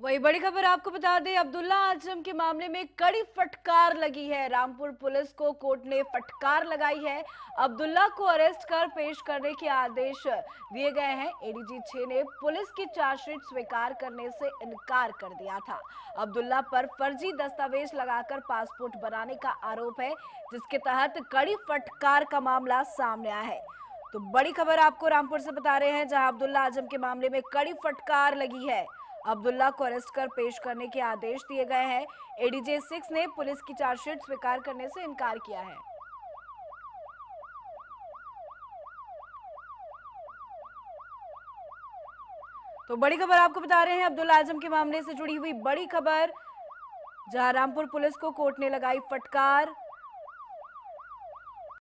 वही बड़ी खबर आपको बता दें, अब्दुल्ला आज़म के मामले में कड़ी फटकार लगी है। रामपुर पुलिस को कोर्ट ने फटकार लगाई है। अब्दुल्ला को अरेस्ट कर पेश करने के आदेश दिए गए हैं। एडीजी छह ने पुलिस की चार्जशीट स्वीकार करने से इनकार कर दिया था। अब्दुल्ला पर फर्जी दस्तावेज़ लगाकर पासपोर्ट बनाने का आरोप है, जिसके तहत कड़ी फटकार का मामला सामने आया है। तो बड़ी खबर आपको रामपुर से बता रहे हैं, जहाँ अब्दुल्ला आज़म के मामले में कड़ी फटकार लगी है। अब्दुल्ला को अरेस्ट कर पेश करने के आदेश दिए गए हैं। एडीजे सिक्स ने पुलिस की चार्जशीट स्वीकार करने से इनकार किया है। तो बड़ी खबर आपको बता रहे हैं, अब्दुल्ला आज़म के मामले से जुड़ी हुई बड़ी खबर। जहाँ रामपुर पुलिस को कोर्ट ने लगाई फटकार।